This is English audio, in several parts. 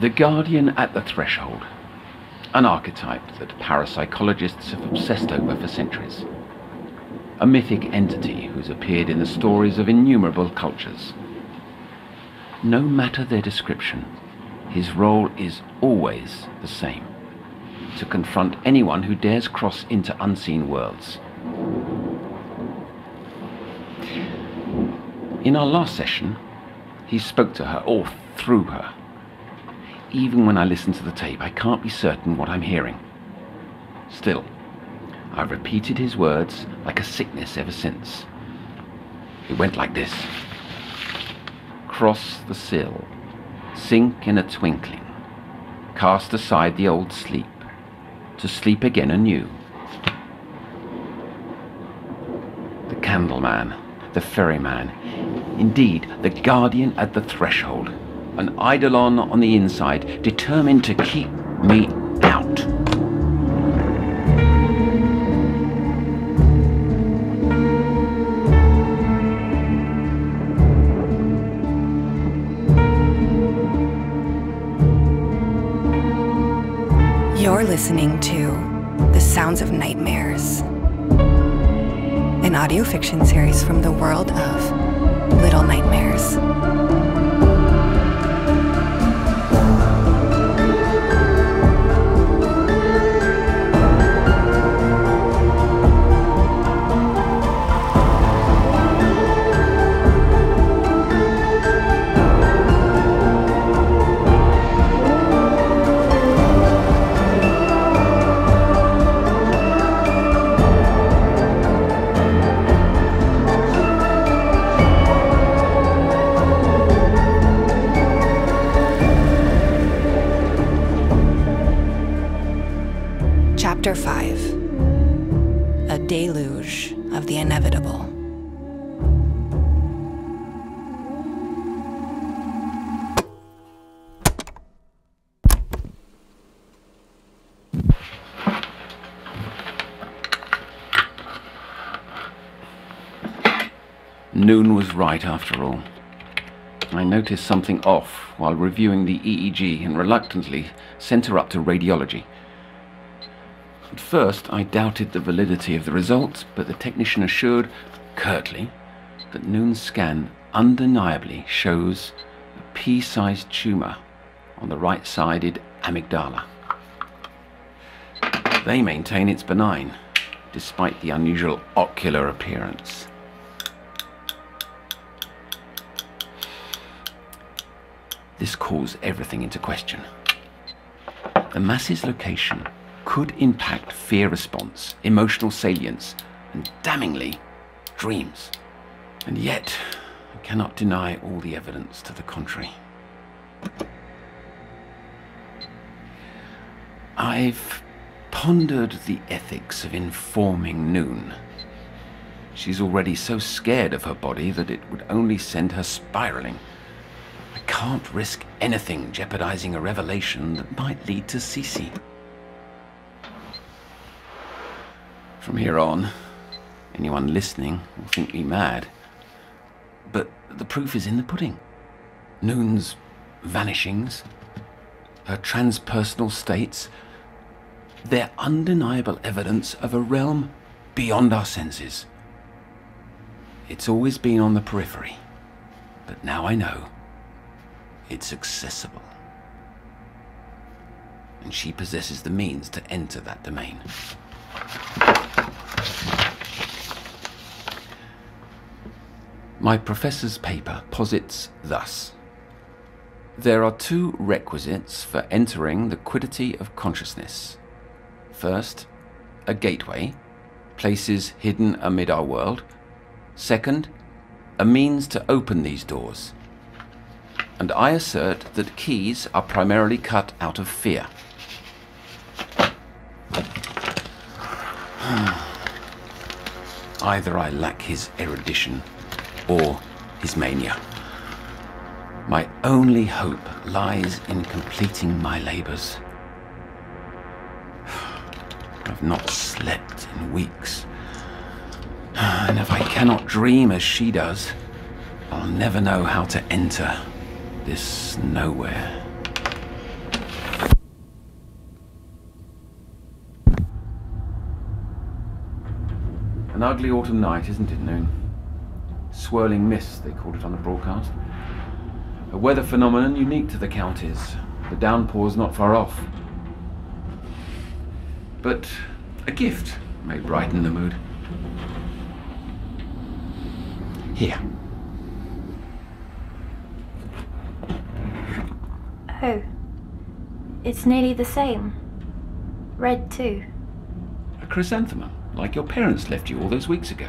The Guardian at the Threshold. An archetype that parapsychologists have obsessed over for centuries. A mythic entity who's appeared in the stories of innumerable cultures. No matter their description, his role is always the same to confront anyone who dares cross into unseen worlds. In our last session, he spoke to her or through her. Even when I listen to the tape, I can't be certain what I'm hearing. Still, I've repeated his words like a sickness ever since. It went like this Cross the sill, sink in a twinkling, cast aside the old sleep, to sleep again anew. The candleman, the ferryman, indeed the guardian at the threshold an eidolon on the inside, determined to keep me out. You're listening to The Sounds of Nightmares, an audio fiction series from the world of Little Nightmares. Chapter 5 A Deluge of the Inevitable. Noone was right after all. I noticed something off while reviewing the EEG and reluctantly sent her up to radiology. At first, I doubted the validity of the results, but the technician assured, curtly, that Noone's scan undeniably shows a pea-sized tumor on the right-sided amygdala. They maintain it's benign, despite the unusual ocular appearance. This calls everything into question. The mass's location could impact fear response, emotional salience, and damningly, dreams. And yet, I cannot deny all the evidence to the contrary. I've pondered the ethics of informing Noone. She's already so scared of her body that it would only send her spiraling. I can't risk anything jeopardizing a revelation that might lead to Cece. From here on, anyone listening will think me mad. But the proof is in the pudding. Noone's vanishings, her transpersonal states, they're undeniable evidence of a realm beyond our senses. It's always been on the periphery, but now I know it's accessible. And she possesses the means to enter that domain. My professor's paper posits thus. There are two requisites for entering the quiddity of consciousness. First, a gateway, places hidden amid our world. Second, a means to open these doors. And I assert that keys are primarily cut out of fear. Hmm. Either I lack his erudition or his mania. My only hope lies in completing my labors. I've not slept in weeks. And if I cannot dream as she does, I'll never know how to enter this nowhere. An ugly autumn night, isn't it, Noone? Swirling mist, they called it on the broadcast. A weather phenomenon unique to the counties. The downpour's not far off. But a gift may brighten the mood. Here. Oh. It's nearly the same. Red too. A chrysanthemum, like your parents left you all those weeks ago.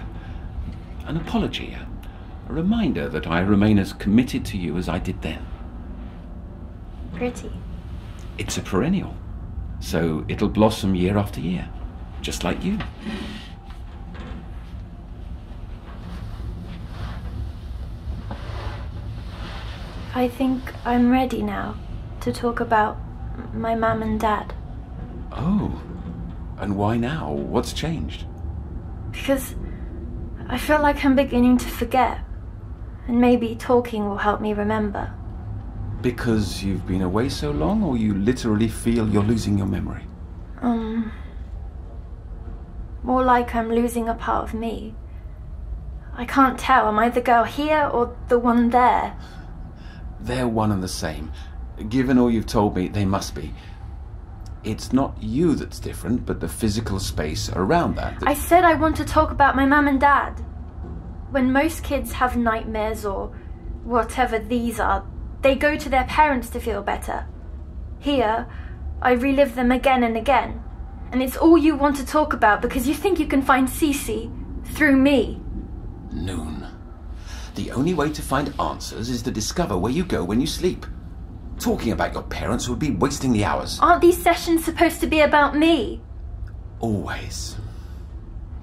An apology, a, a reminder that I remain as committed to you as I did then. Pretty. It's a perennial, so it'll blossom year after year, just like you. I think I'm ready now to talk about my mum and dad. Oh, and why now? What's changed? Because I feel like I'm beginning to forget, and maybe talking will help me remember. Because you've been away so long, or you literally feel you're losing your memory? Um. More like I'm losing a part of me. I can't tell. Am I the girl here or the one there? They're one and the same. Given all you've told me, they must be. It's not you that's different, but the physical space around that. that- I said I want to talk about my mum and dad. When most kids have nightmares or whatever these are, they go to their parents to feel better. Here, I relive them again and again. And it's all you want to talk about because you think you can find Cece through me. Noone. The only way to find answers is to discover where you go when you sleep. Talking about your parents would be wasting the hours. Aren't these sessions supposed to be about me? Always.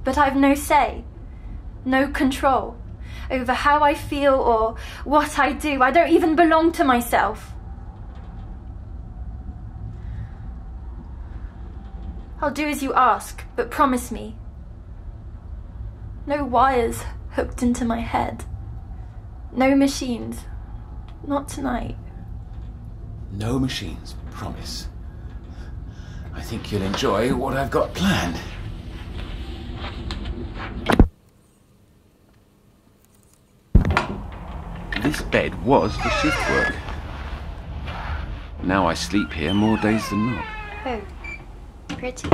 But I've no say, no control over how I feel or what I do. I don't even belong to myself. I'll do as you ask, but promise me. No wires hooked into my head. No machines. Not tonight. No machines, promise. I think you'll enjoy what I've got planned. This bed was for shift work. Now I sleep here more days than not. Oh, pretty.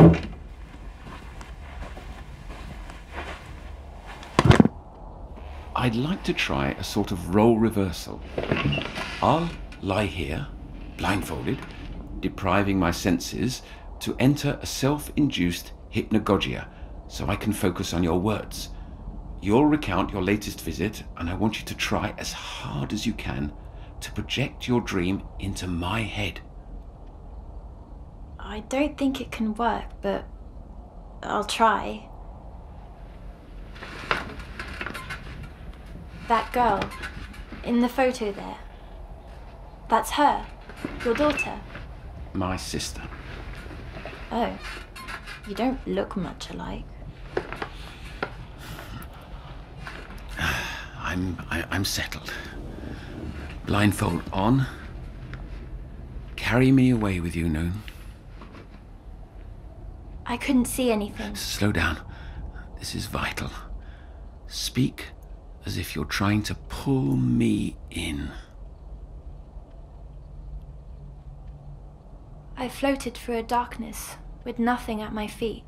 I'd like to try a sort of role reversal. I'll lie here, blindfolded, depriving my senses to enter a self induced hypnagogia so I can focus on your words. You'll recount your latest visit, and I want you to try as hard as you can to project your dream into my head. I don't think it can work, but I'll try. That girl in the photo there. That's her, your daughter. My sister. Oh, you don't look much alike. I'm I, I'm settled. Blindfold on. Carry me away with you, Noone. I couldn't see anything. Slow down. This is vital. Speak as if you're trying to pull me in. I floated through a darkness with nothing at my feet.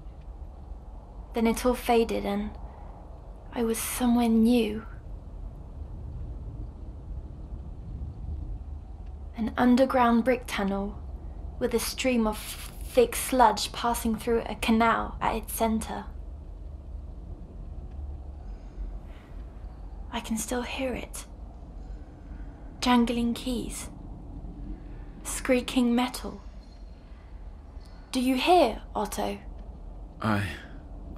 Then it all faded and I was somewhere new. An underground brick tunnel with a stream of thick sludge passing through a canal at its center. I can still hear it. Jangling keys. Squeaking metal. Do you hear, Otto? I.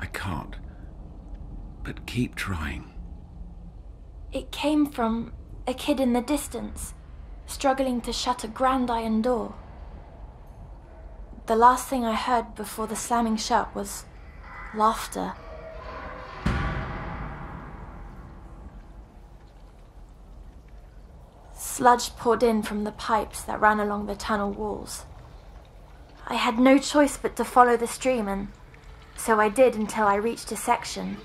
I can't. But keep trying. It came from a kid in the distance, struggling to shut a grand iron door. The last thing I heard before the slamming shut was laughter. Sludge poured in from the pipes that ran along the tunnel walls. I had no choice but to follow the stream, and so I did until I reached a section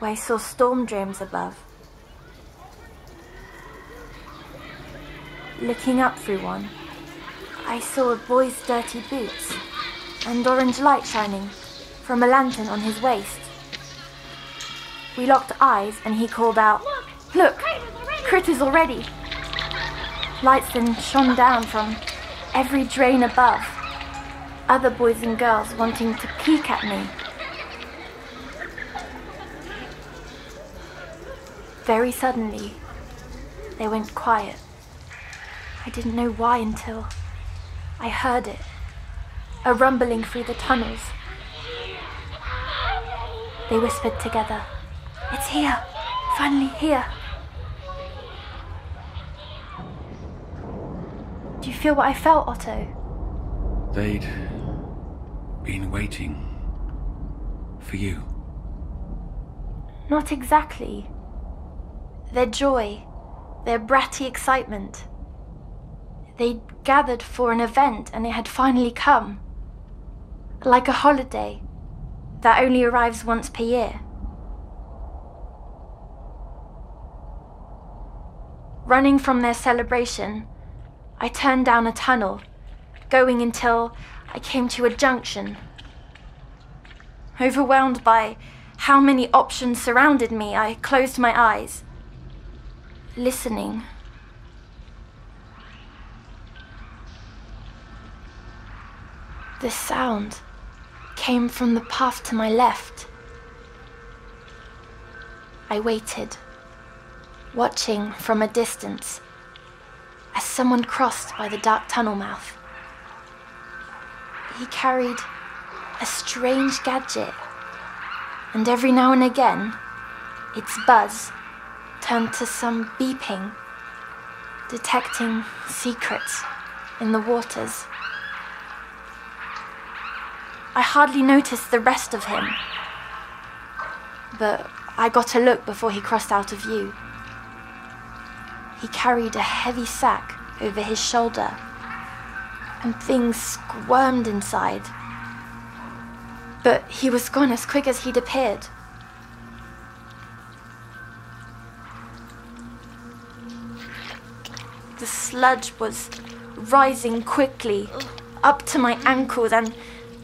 where I saw storm drains above. Looking up through one, I saw a boy's dirty boots and orange light shining from a lantern on his waist. We locked eyes and he called out, Look, critters already! Lights then shone down from every drain above, other boys and girls wanting to peek at me. Very suddenly, they went quiet. I didn't know why until I heard it a rumbling through the tunnels. They whispered together, It's here! Finally here! Do you feel what I felt, Otto? They'd been waiting for you. Not exactly. Their joy, their bratty excitement. They'd gathered for an event and it had finally come. Like a holiday that only arrives once per year. Running from their celebration, I turned down a tunnel, going until I came to a junction. Overwhelmed by how many options surrounded me, I closed my eyes, listening. The sound came from the path to my left. I waited, watching from a distance as someone crossed by the dark tunnel mouth. He carried a strange gadget, and every now and again, its buzz turned to some beeping, detecting secrets in the waters. I hardly noticed the rest of him, but I got a look before he crossed out of view. He carried a heavy sack over his shoulder, and things squirmed inside. But he was gone as quick as he'd appeared. The sludge was rising quickly up to my ankles, and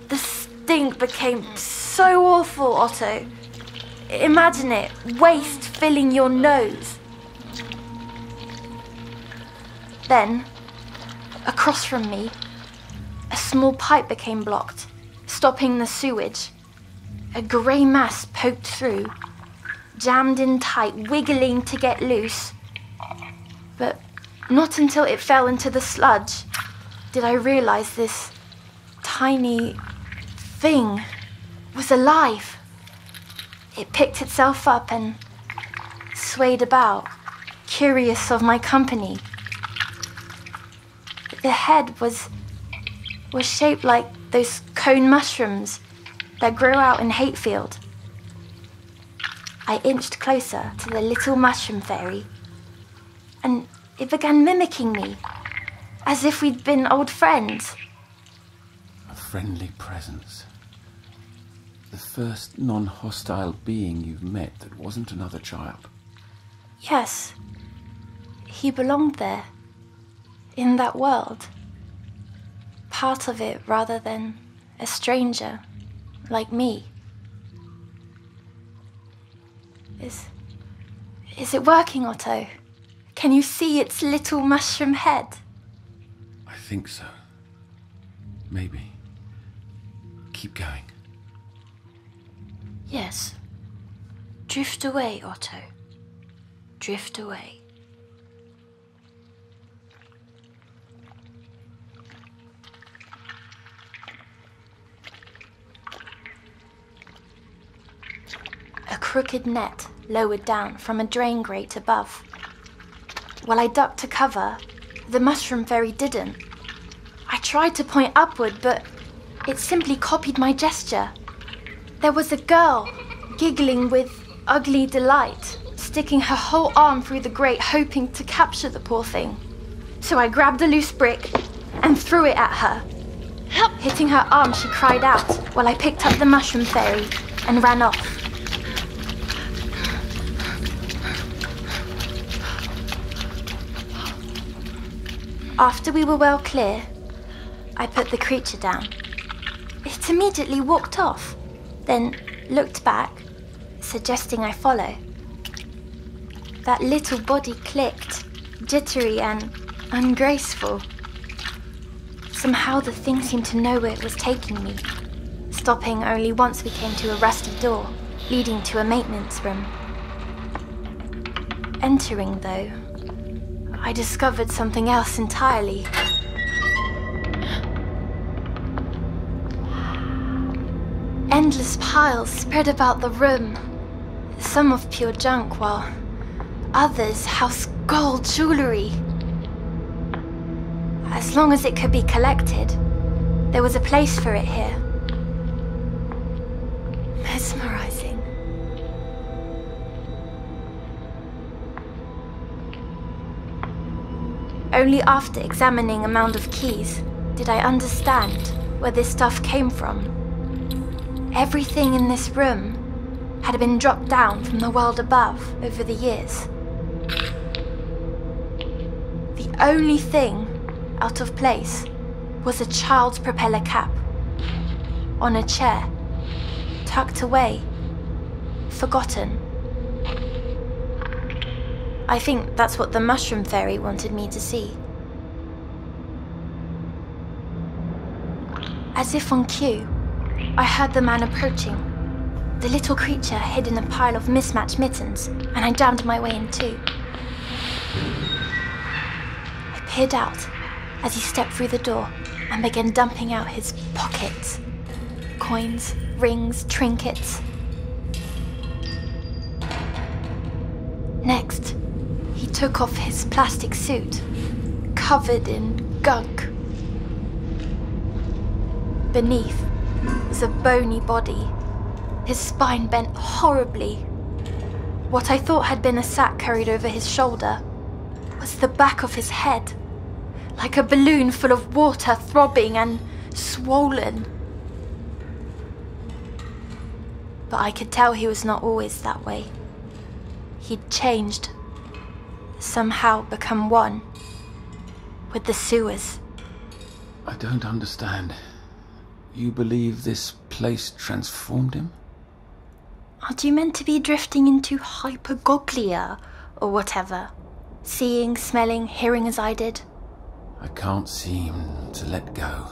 the stink became so awful, Otto. Imagine it waste filling your nose. Then, across from me, a small pipe became blocked, stopping the sewage. A grey mass poked through, jammed in tight, wiggling to get loose. But not until it fell into the sludge did I realize this tiny thing was alive. It picked itself up and swayed about, curious of my company the head was was shaped like those cone mushrooms that grow out in Hatefield. I inched closer to the little mushroom fairy, and it began mimicking me, as if we'd been old friends. A friendly presence. The first non hostile being you've met that wasn't another child. Yes, he belonged there in that world. Part of it rather than a stranger like me. Is. Is it working, Otto? Can you see its little mushroom head? I think so. Maybe. Keep going. Yes. Drift away, Otto. Drift away. a crooked net lowered down from a drain grate above. While I ducked to cover, the mushroom fairy didn't. I tried to point upward, but it simply copied my gesture. There was a girl, giggling with ugly delight, sticking her whole arm through the grate, hoping to capture the poor thing. So I grabbed a loose brick and threw it at her. Help! Hitting her arm, she cried out while I picked up the mushroom fairy and ran off. After we were well clear, I put the creature down. It immediately walked off, then looked back, suggesting I follow. That little body clicked, jittery and ungraceful. Somehow the thing seemed to know where it was taking me, stopping only once we came to a rusty door leading to a maintenance room. Entering, though, I discovered something else entirely. Endless piles spread about the room, some of pure junk, while others house gold jewelry. As long as it could be collected, there was a place for it here. Only after examining a mound of keys did I understand where this stuff came from. Everything in this room had been dropped down from the world above over the years. The only thing out of place was a child's propeller cap on a chair, tucked away, forgotten. I think that's what the mushroom fairy wanted me to see. As if on cue, I heard the man approaching. The little creature hid in a pile of mismatched mittens, and I jammed my way in too. I peered out as he stepped through the door and began dumping out his pockets coins, rings, trinkets. Next, took off his plastic suit, covered in gunk. Beneath was a bony body, his spine bent horribly. What I thought had been a sack carried over his shoulder was the back of his head, like a balloon full of water throbbing and swollen. But I could tell he was not always that way. He'd changed, somehow become one with the sewers. I don't understand. You believe this place transformed him? Aren't you meant to be drifting into hypergoglia or whatever? Seeing, smelling, hearing as I did? I can't seem to let go.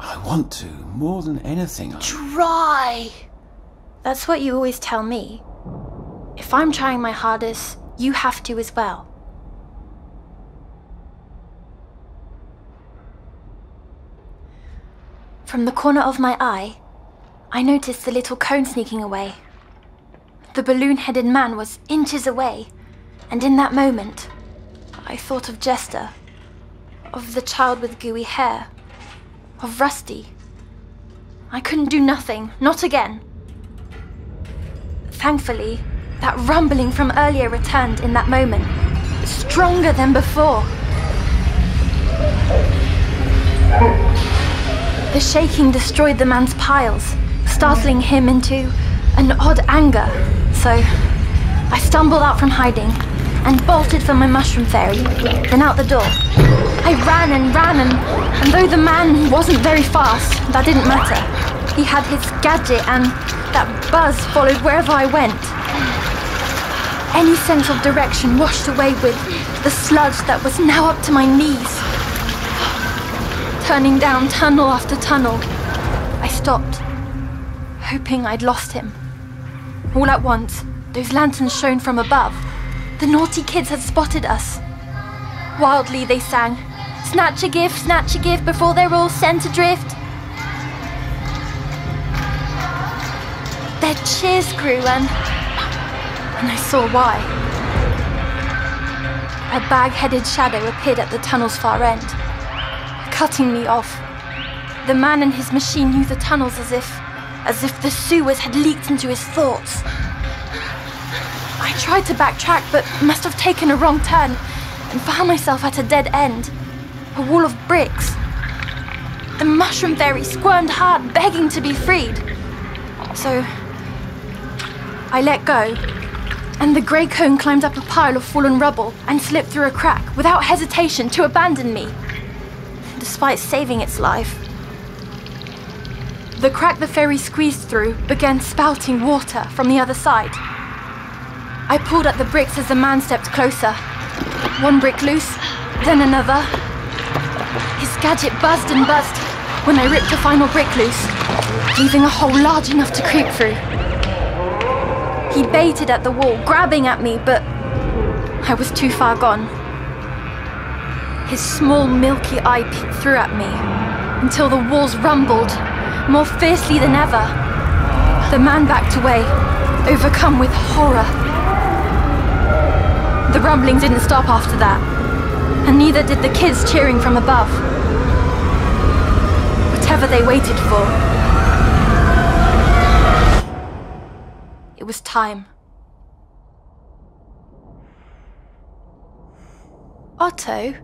I want to, more than anything. I... Try! That's what you always tell me. If I'm trying my hardest, you have to as well. From the corner of my eye, I noticed the little cone sneaking away. The balloon headed man was inches away, and in that moment, I thought of Jester, of the child with gooey hair, of Rusty. I couldn't do nothing, not again. Thankfully, that rumbling from earlier returned in that moment, stronger than before. The shaking destroyed the man's piles, startling him into an odd anger. So I stumbled out from hiding and bolted for my mushroom fairy, then out the door. I ran and ran, and, and though the man wasn't very fast, that didn't matter. He had his gadget, and that buzz followed wherever I went. Any sense of direction washed away with the sludge that was now up to my knees. Turning down tunnel after tunnel, I stopped, hoping I'd lost him. All at once, those lanterns shone from above. The naughty kids had spotted us. Wildly they sang, Snatch a gift, snatch a gift before they're all sent adrift. Their cheers grew and. And I saw why. A bag headed shadow appeared at the tunnel's far end, cutting me off. The man and his machine knew the tunnels as if. as if the sewers had leaked into his thoughts. I tried to backtrack, but must have taken a wrong turn and found myself at a dead end. A wall of bricks. The mushroom fairy squirmed hard, begging to be freed. So I let go And the grey cone climbed up a pile of fallen rubble and slipped through a crack without hesitation to abandon me, despite saving its life. The crack the fairy squeezed through began spouting water from the other side. I pulled at the bricks as the man stepped closer. One brick loose, then another. His gadget buzzed and buzzed when I ripped the final brick loose, leaving a hole large enough to creep through. He baited at the wall, grabbing at me, but I was too far gone. His small, milky eye peeked through at me until the walls rumbled more fiercely than ever. The man backed away, overcome with horror. The rumbling didn't stop after that, and neither did the kids cheering from above. Whatever they waited for, was time. Otto,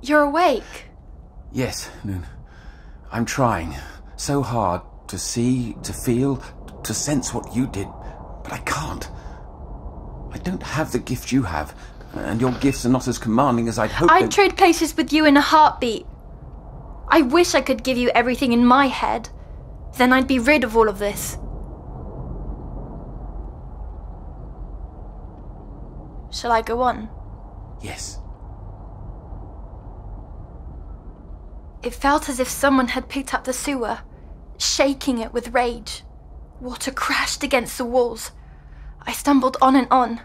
you're awake. Yes, Noone. I'm trying so hard to see, to feel, to sense what you did, but I can't. I don't have the gift you have, and your gifts are not as commanding as I'd hoped. I'd trade places with you in a heartbeat. I wish I could give you everything in my head. Then I'd be rid of all of this. Shall I go on? Yes. It felt as if someone had picked up the sewer, shaking it with rage. Water crashed against the walls. I stumbled on and on,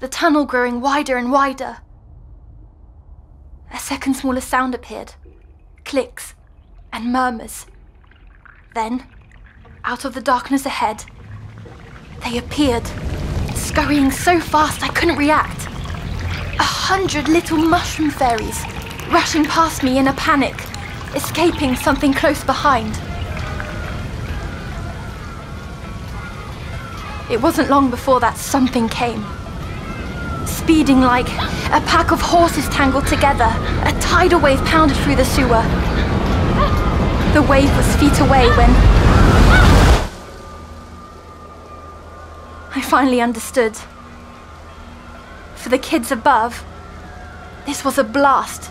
the tunnel growing wider and wider. A second smaller sound appeared clicks and murmurs. Then, out of the darkness ahead, they appeared, scurrying so fast I couldn't react. A hundred little mushroom fairies rushing past me in a panic, escaping something close behind. It wasn't long before that something came. Speeding like a pack of horses tangled together, a tidal wave pounded through the sewer. The wave was feet away when. I finally understood. For the kids above, this was a blast.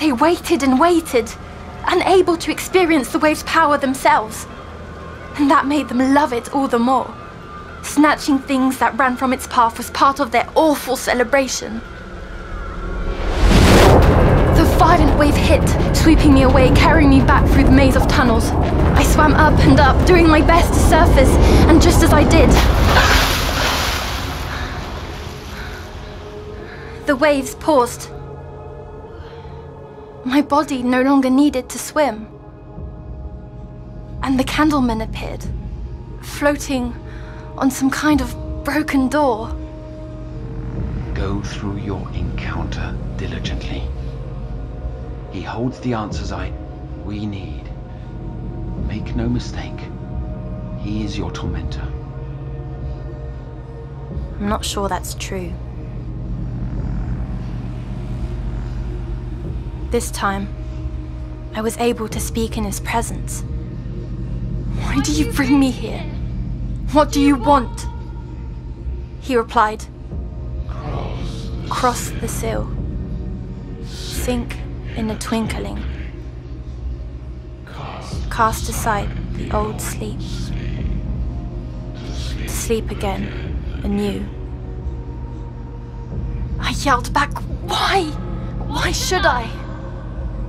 They waited and waited, unable to experience the wave's power themselves. And that made them love it all the more. Snatching things that ran from its path was part of their awful celebration. Violent wave hit, sweeping me away, carrying me back through the maze of tunnels. I swam up and up, doing my best to surface, and just as I did, the waves paused. My body no longer needed to swim. And the candleman appeared, floating on some kind of broken door. Go through your encounter diligently. He holds the answers I we need. Make no mistake. He is your tormentor. I'm not sure that's true. This time, I was able to speak in his presence. Why do you bring me here? What do you want? He replied, Cross the sill. Sink in a twinkling. Cast aside the old sleep. To sleep again, anew. I yelled back, Why? Why should I?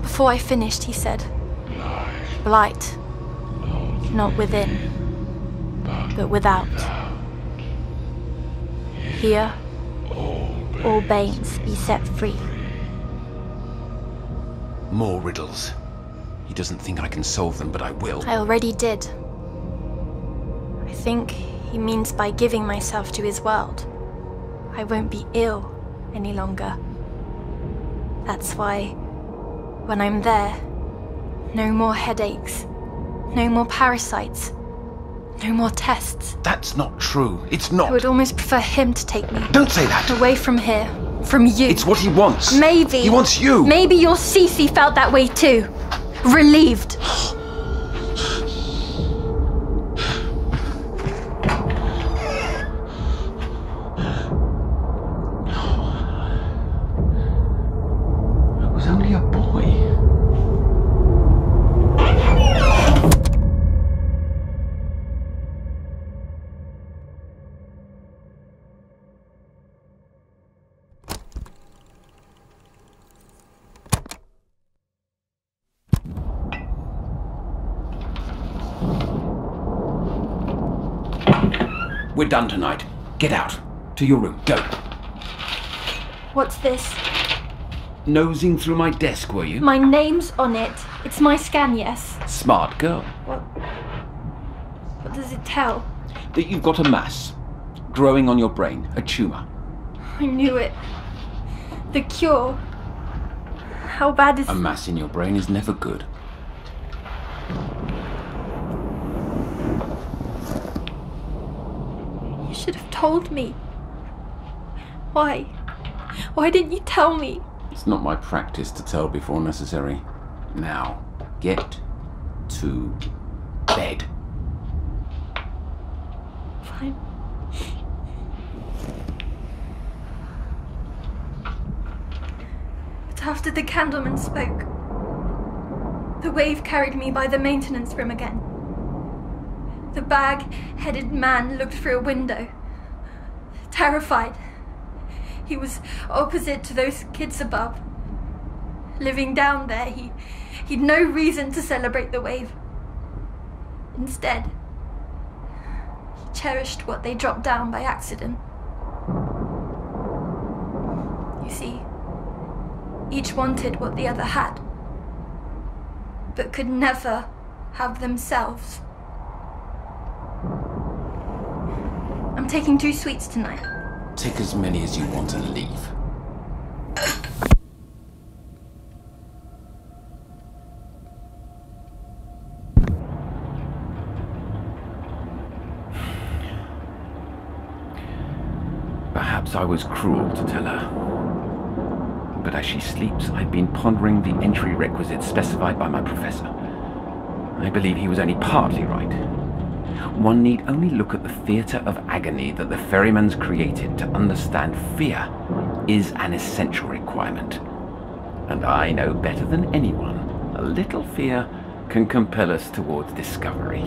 Before I finished, he said, Blight. Not within, but without. Here, all Banes be set free. More riddles. He doesn't think I can solve them, but I will. I already did. I think he means by giving myself to his world, I won't be ill any longer. That's why, when I'm there, no more headaches, no more parasites, no more tests. That's not true. It's not. I would almost prefer him to take me Don't say that. away from here, from you. It's what he wants. Maybe. He wants you. Maybe your Cece felt that way too. Relieved. We're done tonight. Get out. To your room. Go. What's this? Nosing through my desk, were you? My name's on it. It's my scan, yes. Smart girl. What? What does it tell? That you've got a mass growing on your brain, a tumour. I knew it. The cure. How bad is A mass in your brain is never good. Should have told me. Why? Why didn't you tell me? It's not my practice to tell before necessary. Now, get to bed. Fine. But after the candleman spoke, the wave carried me by the maintenance room again. The bag headed man looked through a window, terrified. He was opposite to those kids above. Living down there, he, he'd no reason to celebrate the wave. Instead, he cherished what they dropped down by accident. You see, each wanted what the other had, but could never have themselves. I'm taking two sweets tonight. Take as many as you want and leave. Perhaps I was cruel to tell her. But as she sleeps, I've been pondering the entry requisites specified by my professor. I believe he was only partly right. One need only look at the theatre of agony that the ferrymans created to understand fear is an essential requirement. And I know better than anyone, a little fear can compel us towards discovery.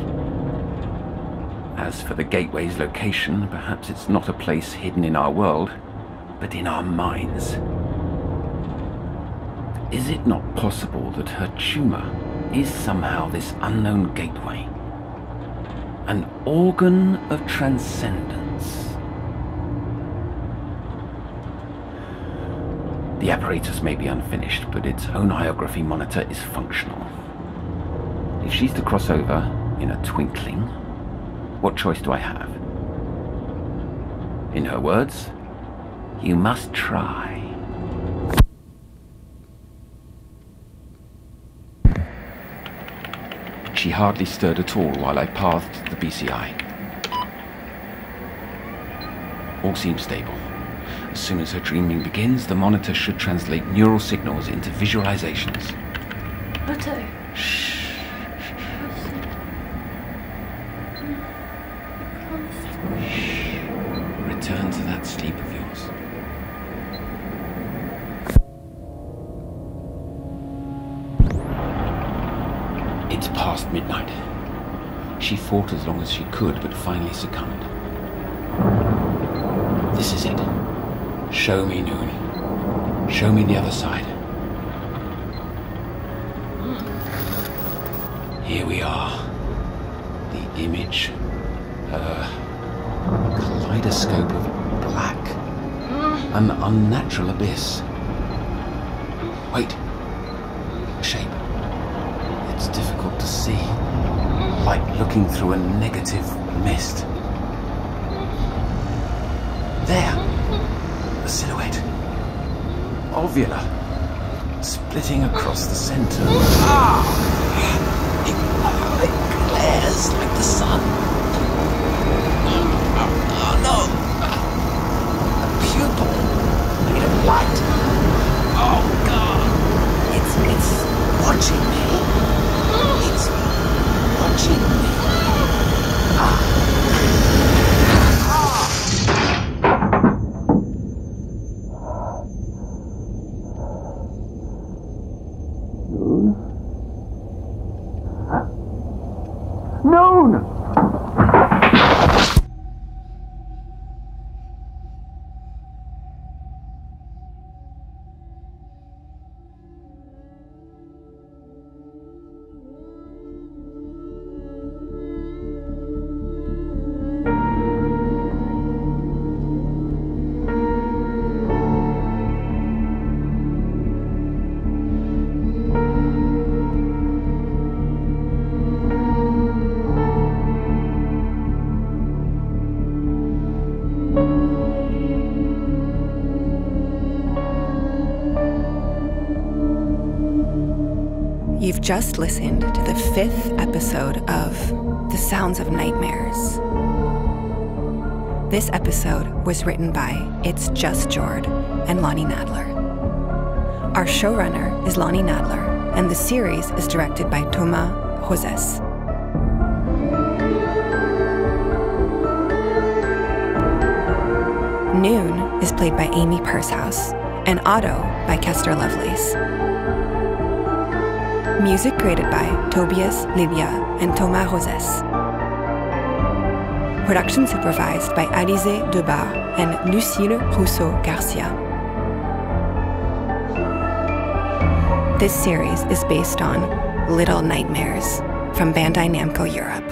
As for the gateway's location, perhaps it's not a place hidden in our world, but in our minds. Is it not possible that her tumour is somehow this unknown gateway? An organ of transcendence. The apparatus may be unfinished, but its own oneiography monitor is functional. If she's to cross over in a twinkling, what choice do I have? In her words, you must try. She hardly stirred at all while I pathed the BCI. All seems stable. As soon as her dreaming begins, the monitor should translate neural signals into visualizations. Otto. Uh, Shh. Could, but finally succumbed. This is it. Show me Noone. Show me the other side. Here we are. The image. A kaleidoscope of black. An unnatural abyss. Wait. A shape. It's difficult to see. Like looking through a negative mist. There. The silhouette. Ovula. Splitting across the center. Ah! It, it glares like the sun. Oh no! A pupil made of light. Oh god! It's it's watching me. Watching just listened to the fifth episode of The Sounds of Nightmares. This episode was written by It's Just Jord and Lonnie Nadler. Our showrunner is Lonnie Nadler, and the series is directed by Thomas Rosès. Noone is played by Amy Purshouse, and Otto by Kester Lovelace. Music created by Tobias Lilja and Thomas Rosès. Production supervised by Alize Debar and Lucille Rousseau Garcia. This series is based on Little Nightmares from Bandai Namco Europe.